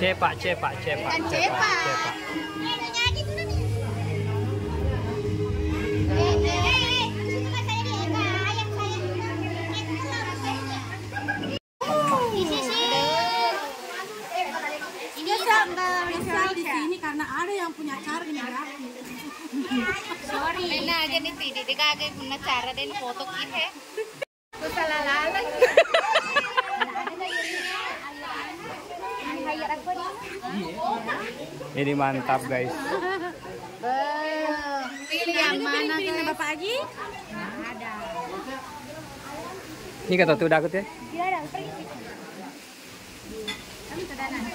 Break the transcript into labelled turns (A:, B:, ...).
A: cepak, cepak, cepak,
B: cepak.
A: cepak.
C: Spesial di sini karena ada yang punya cara ini gratis.
B: Sorry.
D: Nah, aja nih tidak dikagak punya cara dan foto kita.
B: Terus salah lalang.
A: Ini mantap guys.
B: Pilih yang mana
C: Pilih
B: guys?
C: Bapak Haji.
A: Ini kata tuh
B: ada. Kan sudah nanti.